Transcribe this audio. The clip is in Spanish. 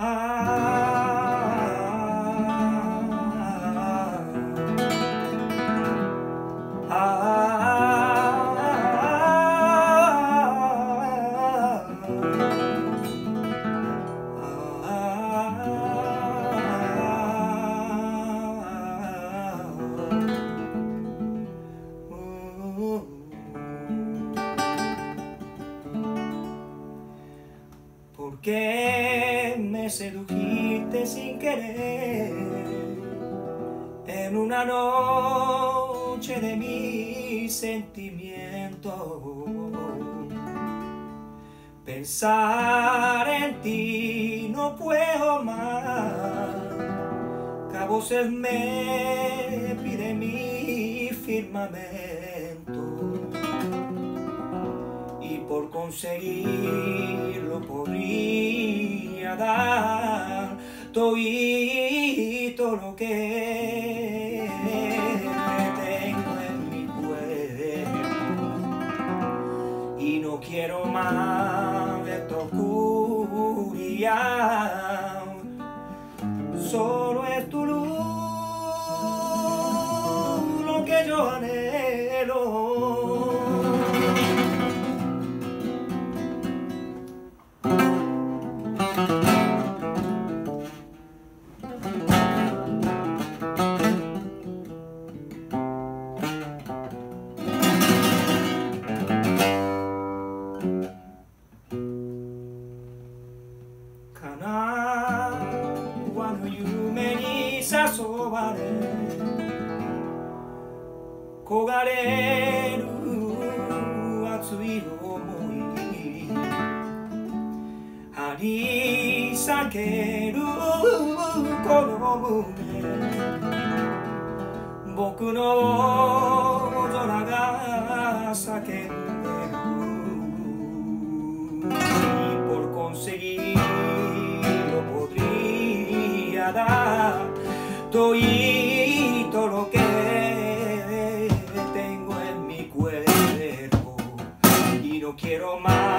ah me sedujiste sin querer en una noche de mis sentimientos? Pensar en ti no puedo más, que a voces me pide mi firmamento y por conseguirlo podría dar todo lo que tengo en mi cuerpo. Y no quiero más de tu solo es tu luz lo que yo anhelo 誘われ焦がれる熱い思い張り裂けるこの胸僕の空が叫んでる conseguir. Todo lo que tengo en mi cuerpo. Y no quiero más